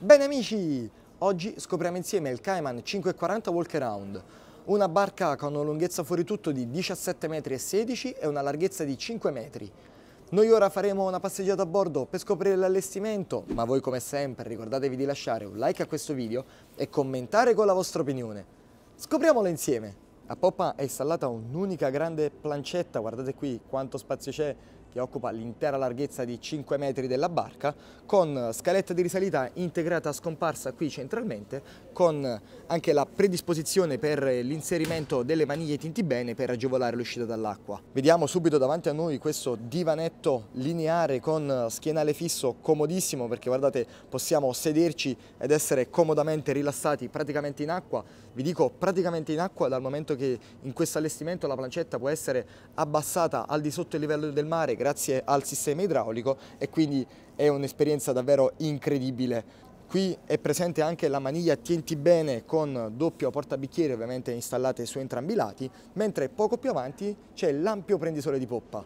Bene amici, oggi scopriamo insieme il Cayman 540 Walkaround, una barca con una lunghezza fuori tutto di 17 metri e 16 una larghezza di 5 metri. Noi ora faremo una passeggiata a bordo per scoprire l'allestimento, ma voi come sempre ricordatevi di lasciare un like a questo video e commentare con la vostra opinione. Scopriamolo insieme! A poppa è installata un'unica grande plancetta, guardate qui quanto spazio c'è che occupa l'intera larghezza di 5 metri della barca, con scaletta di risalita integrata scomparsa qui centralmente, con anche la predisposizione per l'inserimento delle maniglie tinti bene per agevolare l'uscita dall'acqua. Vediamo subito davanti a noi questo divanetto lineare con schienale fisso comodissimo perché guardate possiamo sederci ed essere comodamente rilassati praticamente in acqua. Vi dico praticamente in acqua dal momento che in questo allestimento la plancetta può essere abbassata al di sotto il livello del mare grazie al sistema idraulico e quindi è un'esperienza davvero incredibile. Qui è presente anche la maniglia Tienti Bene con doppio portabicchiere ovviamente installate su entrambi i lati, mentre poco più avanti c'è l'ampio prendisole di poppa.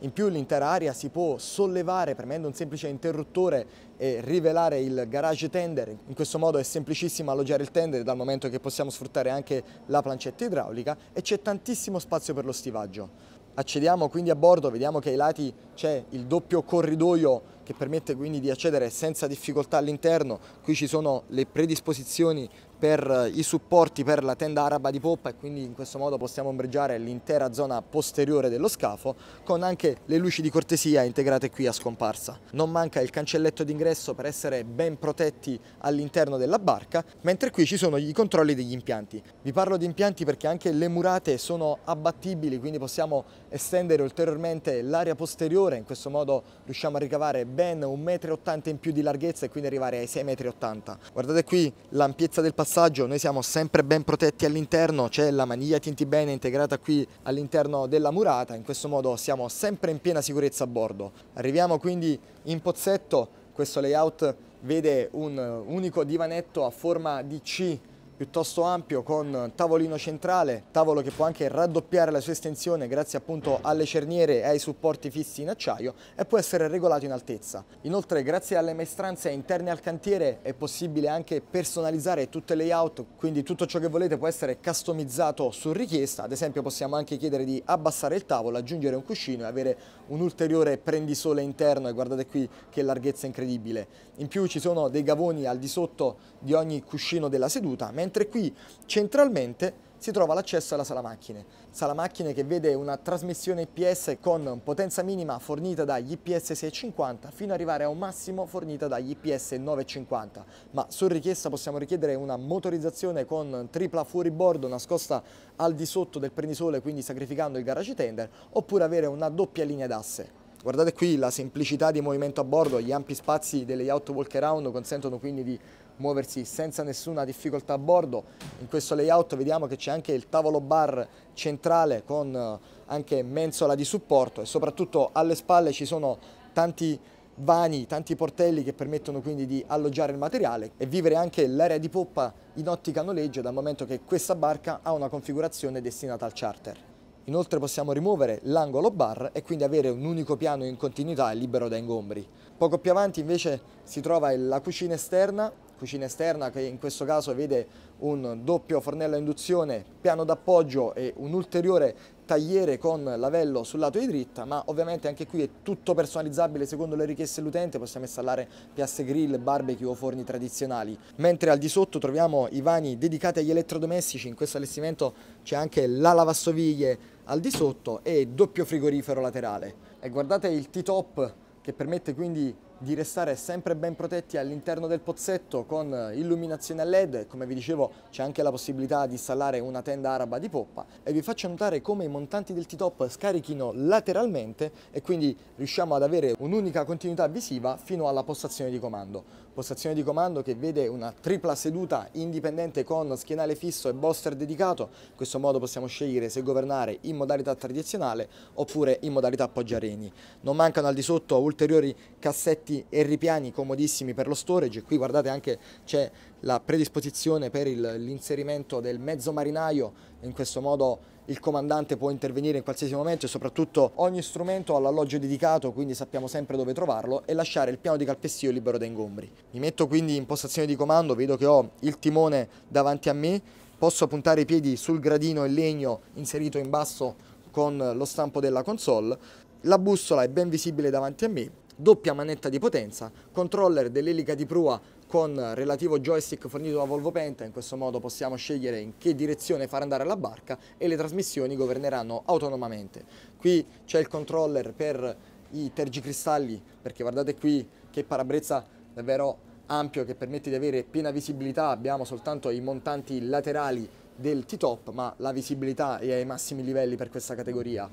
In più l'intera area si può sollevare premendo un semplice interruttore e rivelare il garage tender. In questo modo è semplicissimo alloggiare il tender dal momento che possiamo sfruttare anche la plancetta idraulica e c'è tantissimo spazio per lo stivaggio. Accediamo quindi a bordo, vediamo che ai lati c'è il doppio corridoio che permette quindi di accedere senza difficoltà all'interno. Qui ci sono le predisposizioni per i supporti per la tenda araba di poppa e quindi in questo modo possiamo ombreggiare l'intera zona posteriore dello scafo con anche le luci di cortesia integrate qui a scomparsa. Non manca il cancelletto d'ingresso per essere ben protetti all'interno della barca, mentre qui ci sono i controlli degli impianti. Vi parlo di impianti perché anche le murate sono abbattibili, quindi possiamo estendere ulteriormente l'area posteriore, in questo modo riusciamo a ricavare ben 1,80 m in più di larghezza e quindi arrivare ai 6,80 m. Guardate qui l'ampiezza del passaggio, noi siamo sempre ben protetti all'interno, c'è la maniglia tinti bene integrata qui all'interno della murata, in questo modo siamo sempre in piena sicurezza a bordo. Arriviamo quindi in pozzetto, questo layout vede un unico divanetto a forma di C piuttosto ampio con tavolino centrale, tavolo che può anche raddoppiare la sua estensione grazie appunto alle cerniere e ai supporti fissi in acciaio e può essere regolato in altezza. Inoltre grazie alle maestranze interne al cantiere è possibile anche personalizzare tutte le layout, quindi tutto ciò che volete può essere customizzato su richiesta, ad esempio possiamo anche chiedere di abbassare il tavolo, aggiungere un cuscino e avere un ulteriore prendisole interno e guardate qui che larghezza incredibile. In più ci sono dei gavoni al di sotto di ogni cuscino della seduta, mentre qui centralmente si trova l'accesso alla sala macchine. Sala macchine che vede una trasmissione IPS con potenza minima fornita dagli IPS 650 fino ad arrivare a un massimo fornita dagli IPS 950, ma su richiesta possiamo richiedere una motorizzazione con tripla fuoribordo nascosta al di sotto del prendisole, quindi sacrificando il garage tender, oppure avere una doppia linea d'asse. Guardate qui la semplicità di movimento a bordo, gli ampi spazi delle yacht walk around consentono quindi di muoversi senza nessuna difficoltà a bordo. In questo layout vediamo che c'è anche il tavolo bar centrale con eh, anche mensola di supporto e soprattutto alle spalle ci sono tanti vani, tanti portelli che permettono quindi di alloggiare il materiale e vivere anche l'area di poppa in ottica noleggio dal momento che questa barca ha una configurazione destinata al charter. Inoltre possiamo rimuovere l'angolo bar e quindi avere un unico piano in continuità e libero da ingombri. Poco più avanti invece si trova la cucina esterna cucina esterna che in questo caso vede un doppio fornello a induzione, piano d'appoggio e un ulteriore tagliere con lavello sul lato di dritta, ma ovviamente anche qui è tutto personalizzabile secondo le richieste dell'utente, possiamo installare piastre grill, barbecue o forni tradizionali. Mentre al di sotto troviamo i vani dedicati agli elettrodomestici, in questo allestimento c'è anche la lavastoviglie al di sotto e doppio frigorifero laterale. E guardate il T-top che permette quindi di restare sempre ben protetti all'interno del pozzetto con illuminazione a led. Come vi dicevo c'è anche la possibilità di installare una tenda araba di poppa. E vi faccio notare come i montanti del T-top scarichino lateralmente e quindi riusciamo ad avere un'unica continuità visiva fino alla postazione di comando postazione di comando che vede una tripla seduta indipendente con schienale fisso e bolster dedicato in questo modo possiamo scegliere se governare in modalità tradizionale oppure in modalità poggiareni non mancano al di sotto ulteriori cassetti e ripiani comodissimi per lo storage. Qui guardate anche c'è la predisposizione per l'inserimento del mezzo marinaio, in questo modo il comandante può intervenire in qualsiasi momento e soprattutto ogni strumento ha l'alloggio dedicato, quindi sappiamo sempre dove trovarlo e lasciare il piano di calpestio libero da ingombri. Mi metto quindi in postazione di comando, vedo che ho il timone davanti a me, posso puntare i piedi sul gradino in legno inserito in basso con lo stampo della console, la bussola è ben visibile davanti a me, doppia manetta di potenza, controller dell'elica di prua con relativo joystick fornito da Volvo Penta, in questo modo possiamo scegliere in che direzione far andare la barca e le trasmissioni governeranno autonomamente. Qui c'è il controller per i tergicristalli, perché guardate qui che parabrezza davvero ampio che permette di avere piena visibilità, abbiamo soltanto i montanti laterali del T-Top, ma la visibilità è ai massimi livelli per questa categoria.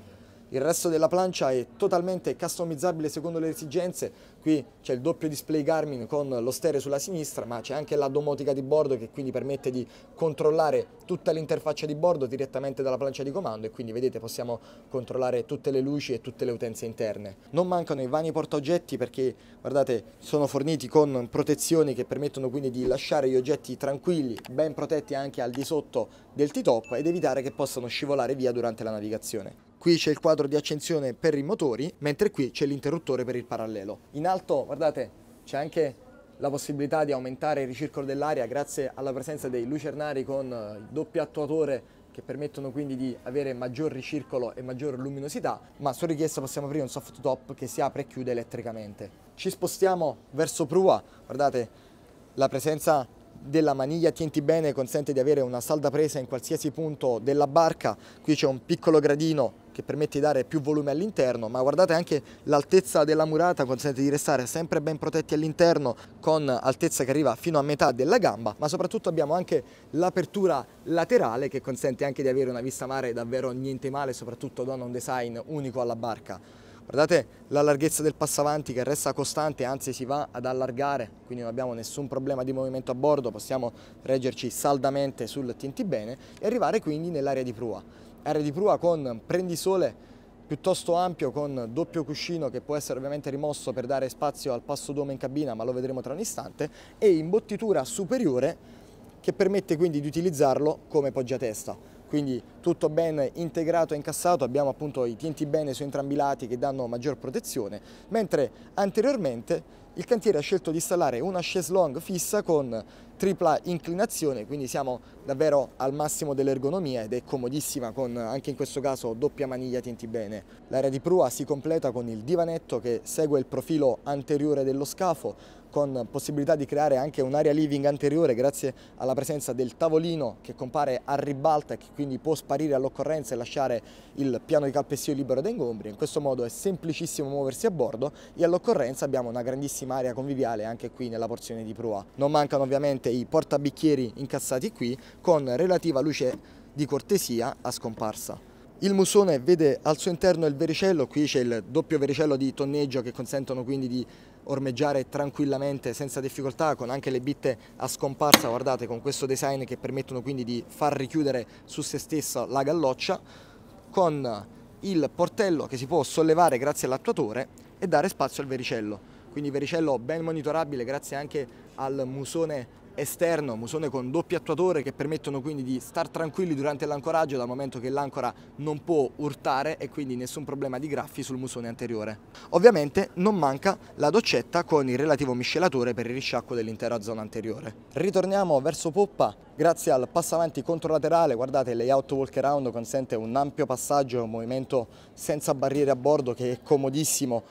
Il resto della plancia è totalmente customizzabile secondo le esigenze, qui c'è il doppio display Garmin con lo stereo sulla sinistra, ma c'è anche la domotica di bordo che quindi permette di controllare tutta l'interfaccia di bordo direttamente dalla plancia di comando e quindi vedete possiamo controllare tutte le luci e tutte le utenze interne. Non mancano i vani portaoggetti perché guardate sono forniti con protezioni che permettono quindi di lasciare gli oggetti tranquilli, ben protetti anche al di sotto del T-top ed evitare che possano scivolare via durante la navigazione. Qui c'è il quadro di accensione per i motori, mentre qui c'è l'interruttore per il parallelo. In alto, guardate, c'è anche la possibilità di aumentare il ricircolo dell'aria grazie alla presenza dei lucernari con il doppio attuatore che permettono quindi di avere maggior ricircolo e maggior luminosità, ma su richiesta possiamo aprire un soft top che si apre e chiude elettricamente. Ci spostiamo verso prua, guardate la presenza della maniglia tienti bene consente di avere una salda presa in qualsiasi punto della barca, qui c'è un piccolo gradino che permette di dare più volume all'interno, ma guardate anche l'altezza della murata consente di restare sempre ben protetti all'interno con altezza che arriva fino a metà della gamba, ma soprattutto abbiamo anche l'apertura laterale che consente anche di avere una vista mare davvero niente male, soprattutto dona un design unico alla barca. Guardate la larghezza del passavanti che resta costante, anzi si va ad allargare, quindi non abbiamo nessun problema di movimento a bordo, possiamo reggerci saldamente sul bene e arrivare quindi nell'area di prua. Area di prua con prendisole piuttosto ampio con doppio cuscino che può essere ovviamente rimosso per dare spazio al passo dome in cabina, ma lo vedremo tra un istante, e imbottitura superiore che permette quindi di utilizzarlo come poggiatesta quindi tutto ben integrato e incassato, abbiamo appunto i tienti bene su entrambi i lati che danno maggior protezione, mentre anteriormente il cantiere ha scelto di installare una chaise longue fissa con tripla inclinazione, quindi siamo davvero al massimo dell'ergonomia ed è comodissima con anche in questo caso doppia maniglia tienti bene. L'area di prua si completa con il divanetto che segue il profilo anteriore dello scafo, con possibilità di creare anche un'area living anteriore grazie alla presenza del tavolino che compare a ribalta e che quindi può sparire all'occorrenza e lasciare il piano di calpestio libero da ingombri. In questo modo è semplicissimo muoversi a bordo e all'occorrenza abbiamo una grandissima area conviviale anche qui nella porzione di prua. Non mancano ovviamente i portabicchieri incassati qui con relativa luce di cortesia a scomparsa. Il musone vede al suo interno il vericello, qui c'è il doppio vericello di tonneggio che consentono quindi di ormeggiare tranquillamente senza difficoltà con anche le bitte a scomparsa, guardate con questo design che permettono quindi di far richiudere su se stessa la galloccia, con il portello che si può sollevare grazie all'attuatore e dare spazio al vericello, quindi vericello ben monitorabile grazie anche al musone esterno, musone con doppio attuatore che permettono quindi di star tranquilli durante l'ancoraggio dal momento che l'ancora non può urtare e quindi nessun problema di graffi sul musone anteriore. Ovviamente non manca la doccetta con il relativo miscelatore per il risciacquo dell'intera zona anteriore. Ritorniamo verso poppa, grazie al passavanti controlaterale, guardate il layout walk around consente un ampio passaggio un movimento senza barriere a bordo che è comodissimo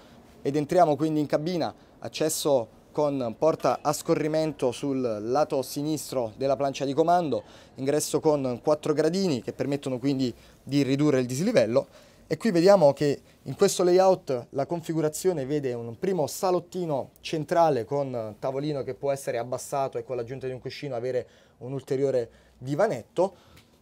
ed entriamo quindi in cabina, accesso con porta a scorrimento sul lato sinistro della plancia di comando, ingresso con quattro gradini che permettono quindi di ridurre il dislivello. E qui vediamo che in questo layout la configurazione vede un primo salottino centrale con tavolino che può essere abbassato e con l'aggiunta di un cuscino avere un ulteriore divanetto,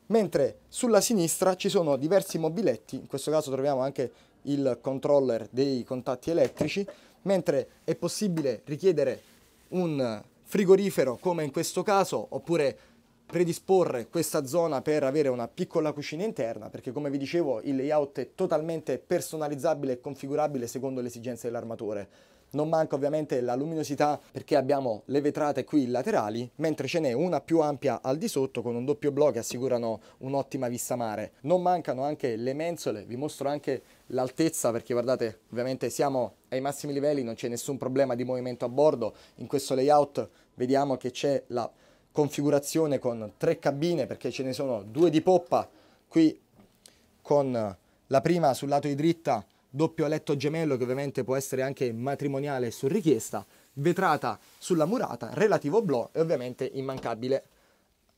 mentre sulla sinistra ci sono diversi mobiletti, in questo caso troviamo anche il controller dei contatti elettrici, mentre è possibile richiedere un frigorifero come in questo caso oppure predisporre questa zona per avere una piccola cucina interna perché come vi dicevo il layout è totalmente personalizzabile e configurabile secondo le esigenze dell'armatore Non manca ovviamente la luminosità perché abbiamo le vetrate qui laterali, mentre ce n'è una più ampia al di sotto con un doppio blocco che assicurano un'ottima vista mare. Non mancano anche le mensole, vi mostro anche l'altezza perché guardate ovviamente siamo ai massimi livelli, non c'è nessun problema di movimento a bordo. In questo layout vediamo che c'è la configurazione con tre cabine perché ce ne sono due di poppa qui con la prima sul lato di dritta doppio letto gemello che ovviamente può essere anche matrimoniale su richiesta, vetrata sulla murata, relativo blò e ovviamente immancabile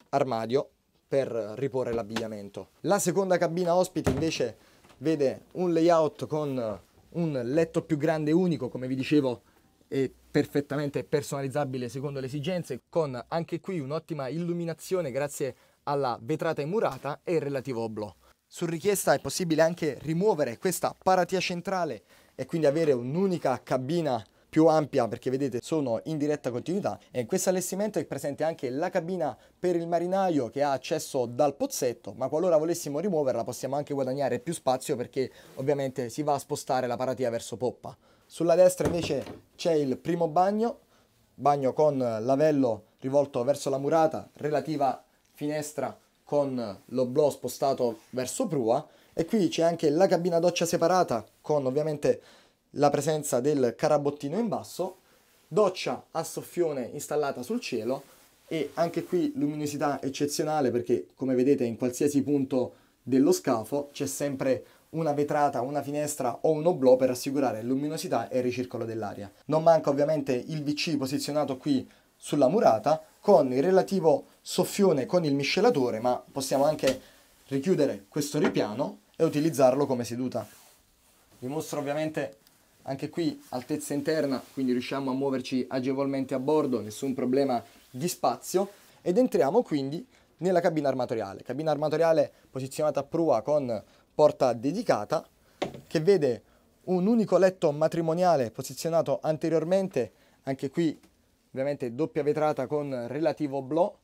armadio per riporre l'abbigliamento. La seconda cabina ospite invece vede un layout con un letto più grande unico, come vi dicevo, e perfettamente personalizzabile secondo le esigenze, con anche qui un'ottima illuminazione grazie alla vetrata in murata e il relativo blò. Su richiesta è possibile anche rimuovere questa paratia centrale e quindi avere un'unica cabina più ampia perché vedete sono in diretta continuità e in questo allestimento è presente anche la cabina per il marinaio che ha accesso dal pozzetto ma qualora volessimo rimuoverla possiamo anche guadagnare più spazio perché ovviamente si va a spostare la paratia verso poppa. Sulla destra invece c'è il primo bagno, bagno con lavello rivolto verso la murata, relativa finestra con l'oblò spostato verso prua e qui c'è anche la cabina doccia separata con ovviamente la presenza del carabottino in basso, doccia a soffione installata sul cielo e anche qui luminosità eccezionale perché come vedete in qualsiasi punto dello scafo c'è sempre una vetrata, una finestra o un oblò per assicurare luminosità e ricircolo dell'aria. Non manca ovviamente il VC posizionato qui sulla murata con il relativo soffione con il miscelatore, ma possiamo anche richiudere questo ripiano e utilizzarlo come seduta. Vi mostro ovviamente anche qui altezza interna, quindi riusciamo a muoverci agevolmente a bordo, nessun problema di spazio ed entriamo quindi nella cabina armatoriale. Cabina armatoriale posizionata a prua con porta dedicata che vede un unico letto matrimoniale posizionato anteriormente, anche qui ovviamente doppia vetrata con relativo blò.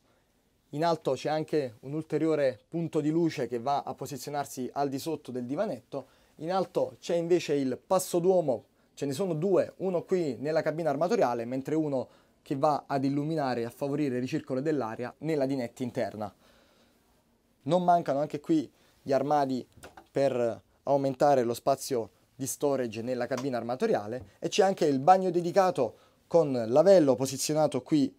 In alto c'è anche un ulteriore punto di luce che va a posizionarsi al di sotto del divanetto. In alto c'è invece il passo d'uomo, ce ne sono due, uno qui nella cabina armatoriale, mentre uno che va ad illuminare e a favorire il ricircolo dell'aria nella dinette interna. Non mancano anche qui gli armadi per aumentare lo spazio di storage nella cabina armatoriale e c'è anche il bagno dedicato con l'avello posizionato qui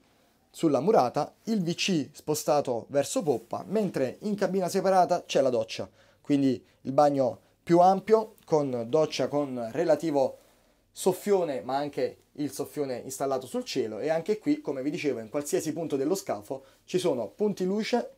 sulla murata, il VC spostato verso poppa, mentre in cabina separata c'è la doccia, quindi il bagno più ampio con doccia con relativo soffione ma anche il soffione installato sul cielo. E anche qui come vi dicevo in qualsiasi punto dello scafo ci sono punti luce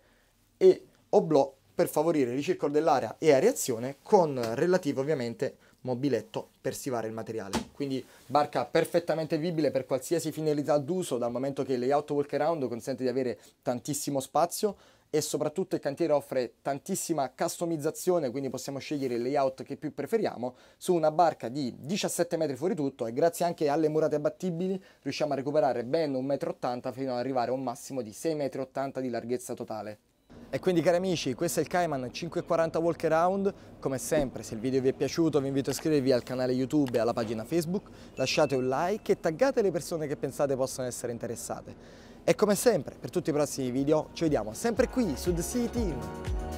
e oblò per favorire il ricircolo dell'aria e areazione con relativo ovviamente mobiletto per stivare il materiale. Quindi barca perfettamente vivibile per qualsiasi finalità d'uso dal momento che il layout walk around consente di avere tantissimo spazio e soprattutto il cantiere offre tantissima customizzazione, quindi possiamo scegliere il layout che più preferiamo su una barca di 17 metri fuori tutto e grazie anche alle murate abbattibili riusciamo a recuperare ben 1,80 m fino ad arrivare a un massimo di 6,80 m di larghezza totale. E quindi cari amici, questo è il Cayman 540 Walk Around, come sempre se il video vi è piaciuto vi invito a iscrivervi al canale YouTube e alla pagina Facebook, lasciate un like e taggate le persone che pensate possano essere interessate. E come sempre, per tutti i prossimi video ci vediamo sempre qui su The City Team.